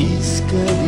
isca de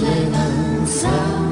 谁能想？